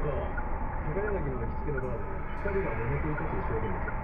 か高柳の行きつけのバーで2人が揉めていたという証言です